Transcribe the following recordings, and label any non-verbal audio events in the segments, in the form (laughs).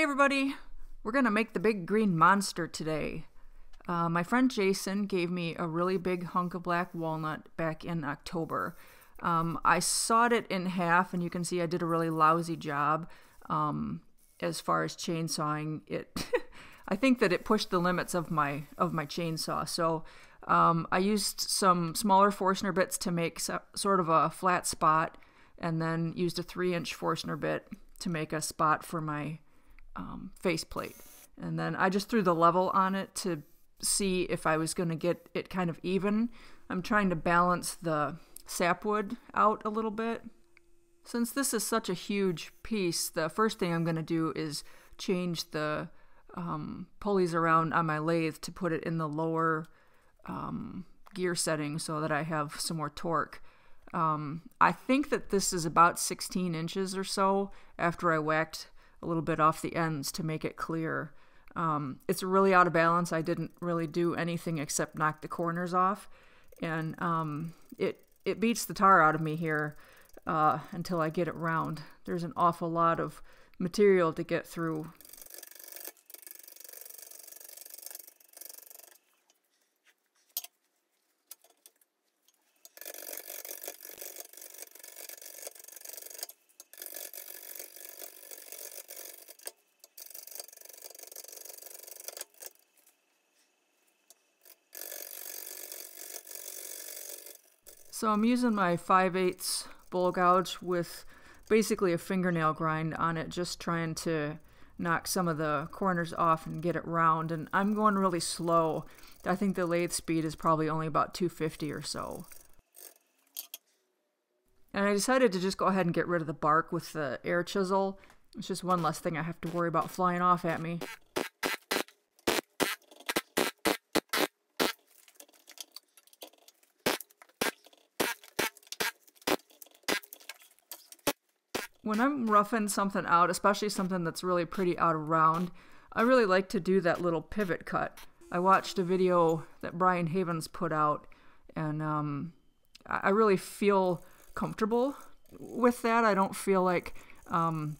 Hey everybody, we're gonna make the big green monster today. Uh, my friend Jason gave me a really big hunk of black walnut back in October. Um, I sawed it in half, and you can see I did a really lousy job um, as far as chainsawing it. (laughs) I think that it pushed the limits of my of my chainsaw. So um, I used some smaller Forstner bits to make so, sort of a flat spot, and then used a three inch Forstner bit to make a spot for my um, faceplate. And then I just threw the level on it to see if I was going to get it kind of even. I'm trying to balance the sapwood out a little bit. Since this is such a huge piece, the first thing I'm going to do is change the um, pulleys around on my lathe to put it in the lower um, gear setting so that I have some more torque. Um, I think that this is about 16 inches or so after I whacked a little bit off the ends to make it clear. Um, it's really out of balance. I didn't really do anything except knock the corners off, and um, it it beats the tar out of me here uh, until I get it round. There's an awful lot of material to get through So I'm using my 5 8 bowl gouge with basically a fingernail grind on it, just trying to knock some of the corners off and get it round. And I'm going really slow. I think the lathe speed is probably only about 250 or so. And I decided to just go ahead and get rid of the bark with the air chisel. It's just one less thing I have to worry about flying off at me. When I'm roughing something out, especially something that's really pretty out of round, I really like to do that little pivot cut. I watched a video that Brian Havens put out, and um, I really feel comfortable with that. I don't feel like um,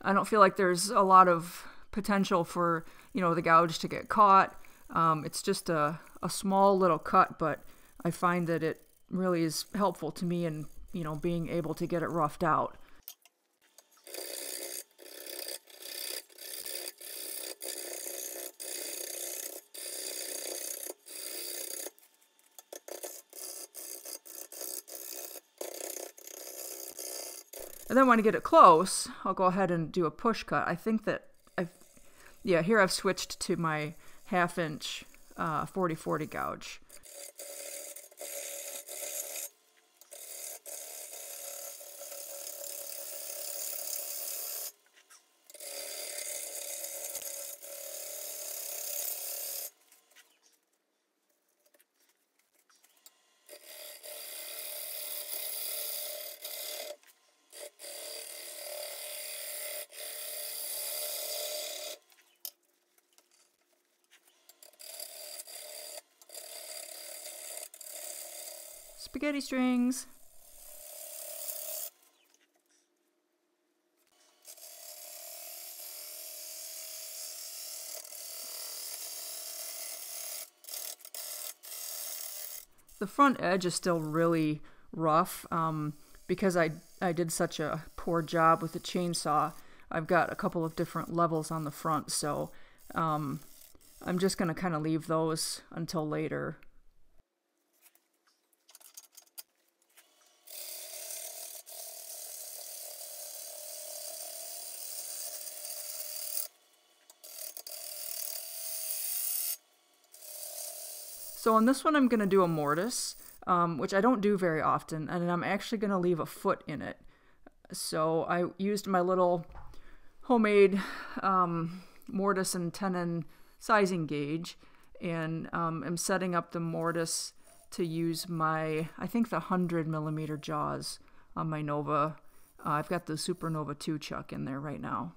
I don't feel like there's a lot of potential for you know the gouge to get caught. Um, it's just a, a small little cut, but I find that it really is helpful to me in you know, being able to get it roughed out. And then when I get it close, I'll go ahead and do a push cut. I think that I've, yeah, here I've switched to my half inch 40-40 uh, gouge. Spaghetti strings. The front edge is still really rough um, because I, I did such a poor job with the chainsaw. I've got a couple of different levels on the front, so um, I'm just going to kind of leave those until later. So on this one, I'm going to do a mortise, um, which I don't do very often, and I'm actually going to leave a foot in it. So I used my little homemade um, mortise and tenon sizing gauge, and um, I'm setting up the mortise to use my, I think the 100 millimeter jaws on my Nova. Uh, I've got the Supernova 2 chuck in there right now.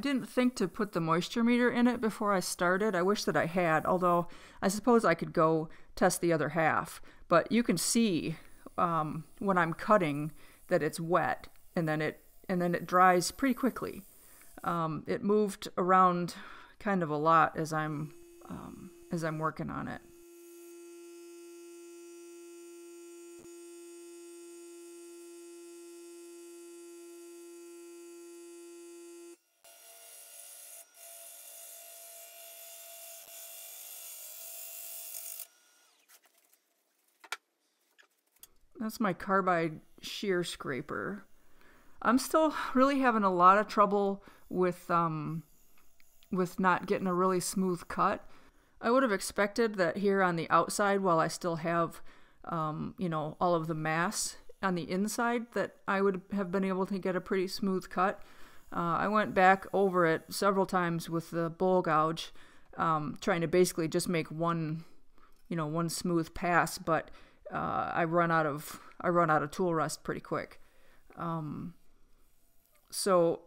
I didn't think to put the moisture meter in it before I started. I wish that I had, although I suppose I could go test the other half. But you can see um, when I'm cutting that it's wet, and then it and then it dries pretty quickly. Um, it moved around kind of a lot as I'm um, as I'm working on it. That's my carbide shear scraper. I'm still really having a lot of trouble with um, with not getting a really smooth cut. I would have expected that here on the outside, while I still have, um, you know, all of the mass on the inside, that I would have been able to get a pretty smooth cut. Uh, I went back over it several times with the bowl gouge, um, trying to basically just make one, you know, one smooth pass, but uh, I run out of I run out of tool rest pretty quick. Um, so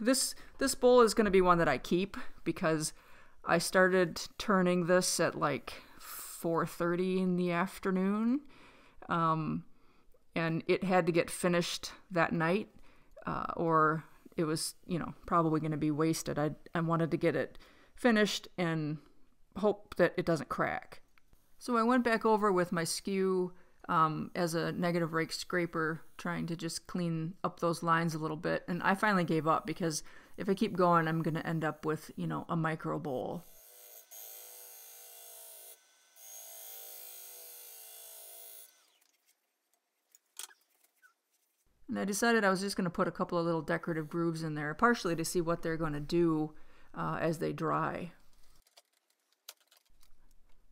this this bowl is going to be one that I keep because I started turning this at like 4:30 in the afternoon, um, and it had to get finished that night, uh, or it was you know probably going to be wasted. I I wanted to get it finished and hope that it doesn't crack. So I went back over with my skew um, as a negative rake scraper, trying to just clean up those lines a little bit. And I finally gave up because if I keep going, I'm going to end up with, you know, a micro bowl. And I decided I was just going to put a couple of little decorative grooves in there, partially to see what they're going to do uh, as they dry.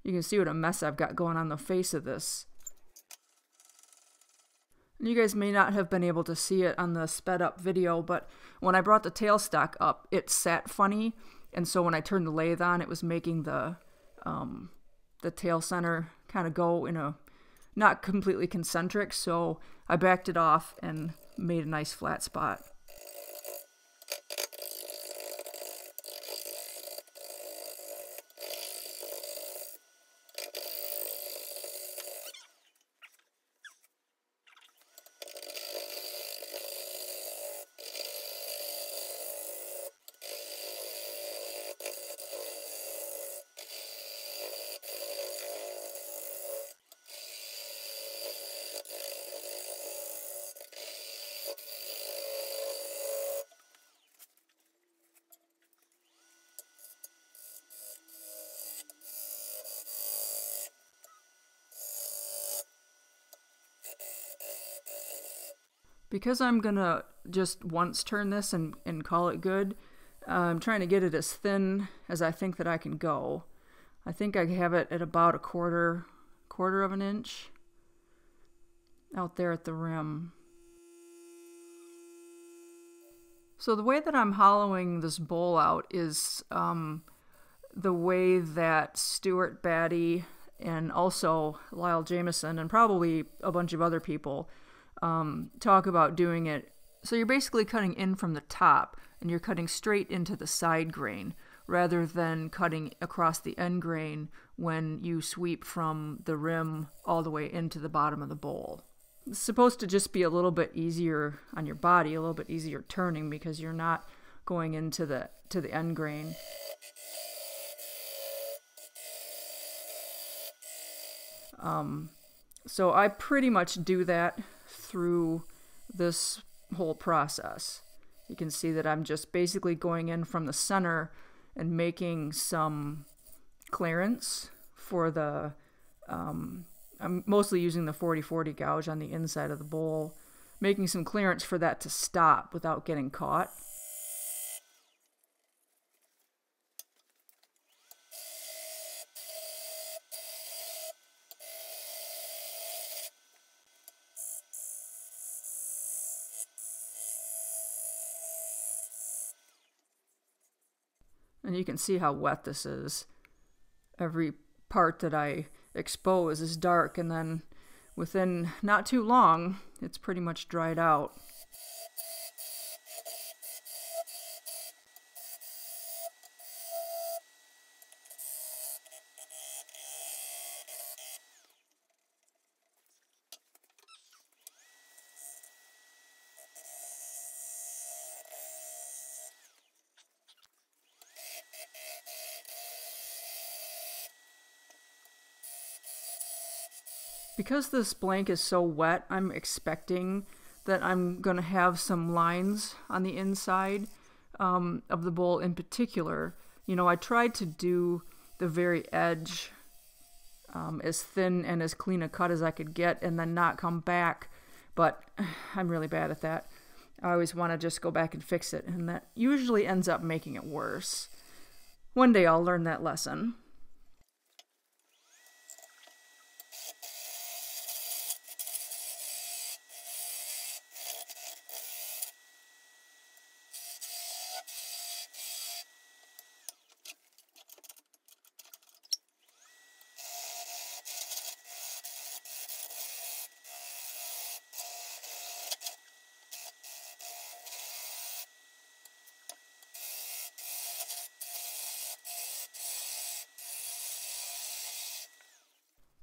You can see what a mess I've got going on the face of this. You guys may not have been able to see it on the sped up video, but when I brought the tailstock up, it sat funny, and so when I turned the lathe on, it was making the um, the tail center kind of go in a not completely concentric, so I backed it off and made a nice flat spot. Because I'm gonna just once turn this and, and call it good, uh, I'm trying to get it as thin as I think that I can go. I think I have it at about a quarter quarter of an inch out there at the rim. So the way that I'm hollowing this bowl out is um, the way that Stuart Batty and also Lyle Jamieson and probably a bunch of other people um, talk about doing it. So you're basically cutting in from the top and you're cutting straight into the side grain rather than cutting across the end grain when you sweep from the rim all the way into the bottom of the bowl. It's supposed to just be a little bit easier on your body, a little bit easier turning because you're not going into the to the end grain. Um, so I pretty much do that through this whole process. You can see that I'm just basically going in from the center and making some clearance for the, um, I'm mostly using the 40-40 gouge on the inside of the bowl, making some clearance for that to stop without getting caught. And you can see how wet this is. Every part that I expose is dark, and then within not too long, it's pretty much dried out. Because this blank is so wet, I'm expecting that I'm going to have some lines on the inside um, of the bowl in particular. You know, I tried to do the very edge um, as thin and as clean a cut as I could get and then not come back, but (sighs) I'm really bad at that. I always want to just go back and fix it, and that usually ends up making it worse. One day I'll learn that lesson.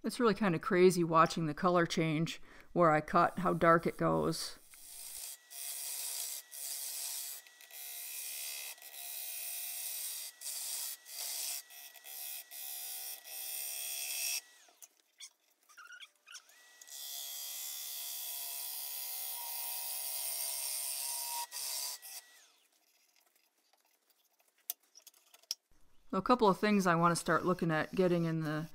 It's really kind of crazy watching the color change where I cut, how dark it goes. A couple of things I want to start looking at getting in the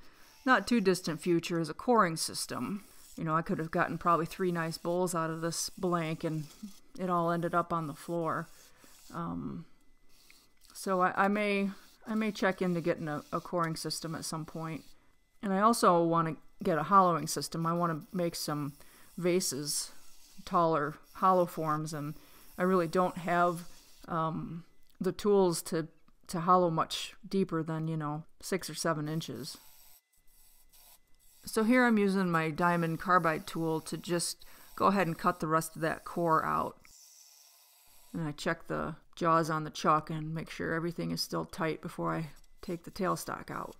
not too distant future is a coring system. You know, I could have gotten probably three nice bowls out of this blank, and it all ended up on the floor. Um, so I, I, may I may check into getting a, a coring system at some point. And I also want to get a hollowing system. I want to make some vases, taller hollow forms, and I really don't have um, the tools to to hollow much deeper than you know six or seven inches. So here I'm using my diamond carbide tool to just go ahead and cut the rest of that core out. And I check the jaws on the chuck and make sure everything is still tight before I take the tailstock out.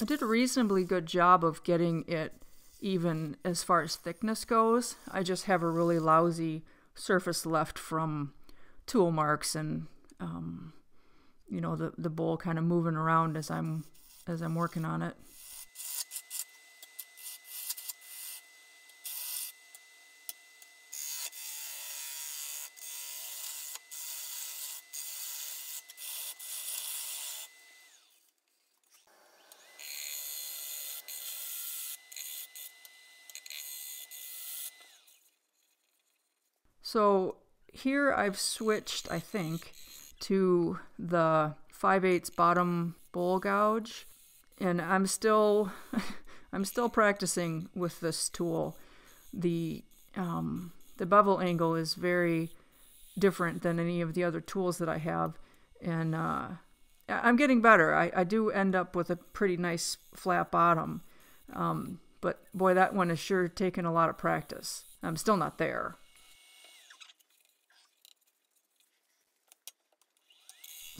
I did a reasonably good job of getting it even as far as thickness goes. I just have a really lousy surface left from tool marks and um, you know the the bowl kind of moving around as I'm as I'm working on it. So here I've switched, I think, to the 5 8 bottom bowl gouge and I'm still (laughs) I'm still practicing with this tool. The um, the bevel angle is very different than any of the other tools that I have and uh, I'm getting better. I, I do end up with a pretty nice flat bottom. Um, but boy, that one is sure taking a lot of practice. I'm still not there.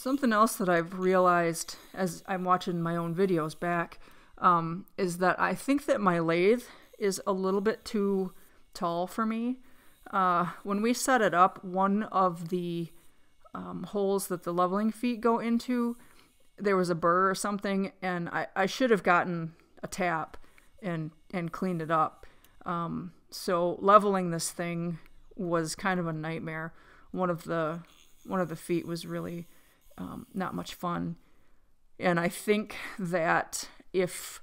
Something else that I've realized as I'm watching my own videos back um, is that I think that my lathe is a little bit too tall for me. Uh, when we set it up, one of the um, holes that the leveling feet go into, there was a burr or something, and I, I should have gotten a tap and and cleaned it up. Um, so leveling this thing was kind of a nightmare. One of the one of the feet was really um, not much fun. And I think that if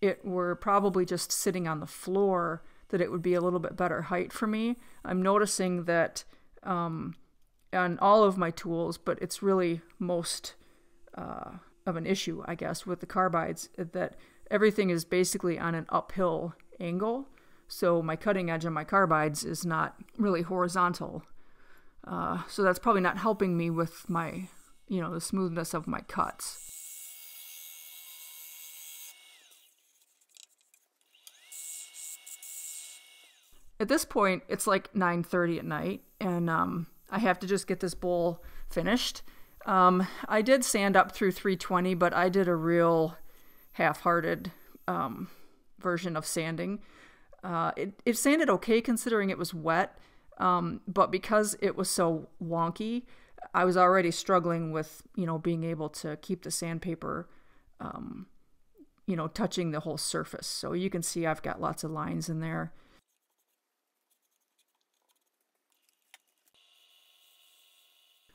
it were probably just sitting on the floor, that it would be a little bit better height for me. I'm noticing that um, on all of my tools, but it's really most uh, of an issue, I guess, with the carbides, that everything is basically on an uphill angle. So my cutting edge on my carbides is not really horizontal. Uh, so that's probably not helping me with my you know, the smoothness of my cuts. At this point, it's like 9:30 at night, and um, I have to just get this bowl finished. Um, I did sand up through 320, but I did a real half-hearted um, version of sanding. Uh, it, it sanded okay considering it was wet, um, but because it was so wonky, I was already struggling with, you know, being able to keep the sandpaper, um, you know, touching the whole surface. So you can see I've got lots of lines in there.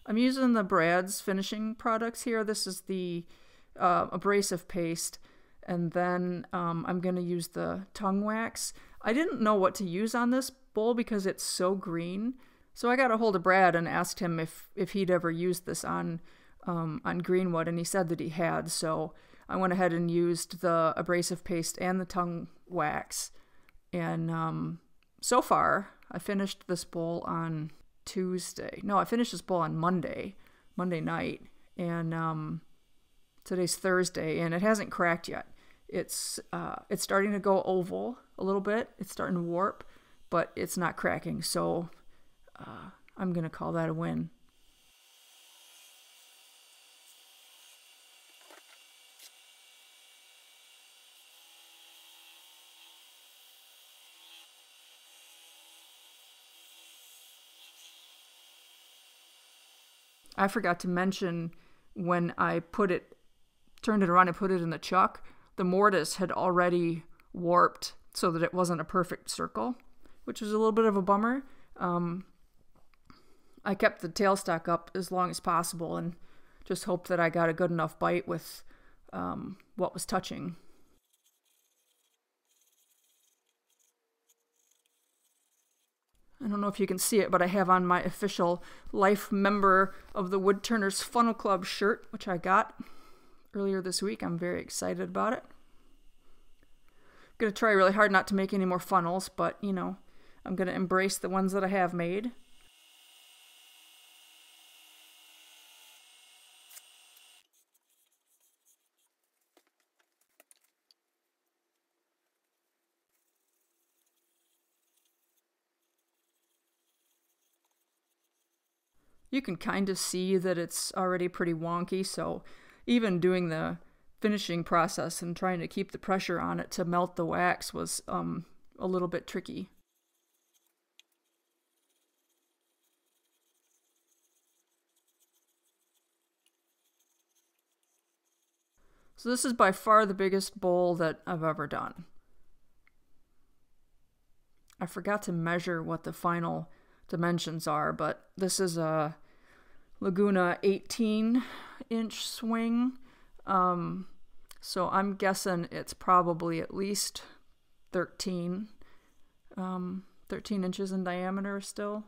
I'm using the Brad's finishing products here. This is the uh, abrasive paste, and then um, I'm going to use the tung wax. I didn't know what to use on this bowl because it's so green, so I got a hold of Brad and asked him if if he'd ever used this on um, on Greenwood, and he said that he had. So I went ahead and used the abrasive paste and the tung wax, and um, so far I finished this bowl on Tuesday. No, I finished this bowl on Monday, Monday night, and um, today's Thursday, and it hasn't cracked yet. It's uh, it's starting to go oval a little bit. It's starting to warp, but it's not cracking. So uh, I'm gonna call that a win. I forgot to mention when I put it, turned it around and put it in the chuck, the mortise had already warped so that it wasn't a perfect circle, which was a little bit of a bummer. Um, I kept the tailstock up as long as possible and just hoped that I got a good enough bite with um, what was touching. I don't know if you can see it, but I have on my official life member of the Woodturners Funnel Club shirt, which I got earlier this week. I'm very excited about it. I'm going to try really hard not to make any more funnels, but you know, I'm going to embrace the ones that I have made. You can kind of see that it's already pretty wonky, so even doing the finishing process and trying to keep the pressure on it to melt the wax was um, a little bit tricky. So this is by far the biggest bowl that I've ever done. I forgot to measure what the final dimensions are, but this is a Laguna 18 inch swing. Um, so I'm guessing it's probably at least 13, um, 13 inches in diameter still.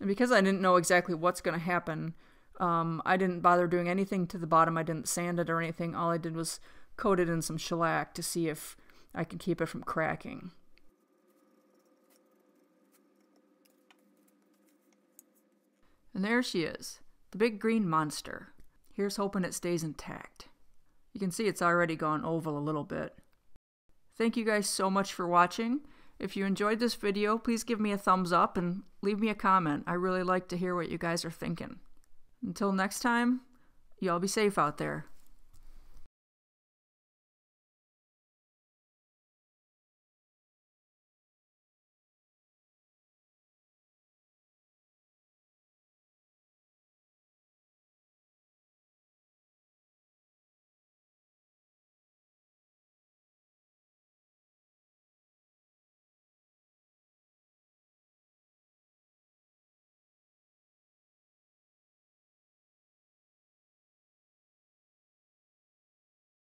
And because I didn't know exactly what's going to happen, um, I didn't bother doing anything to the bottom. I didn't sand it or anything. All I did was coat it in some shellac to see if I could keep it from cracking. And there she is, the big green monster. Here's hoping it stays intact. You can see it's already gone oval a little bit. Thank you guys so much for watching. If you enjoyed this video, please give me a thumbs up and leave me a comment. I really like to hear what you guys are thinking. Until next time, y'all be safe out there.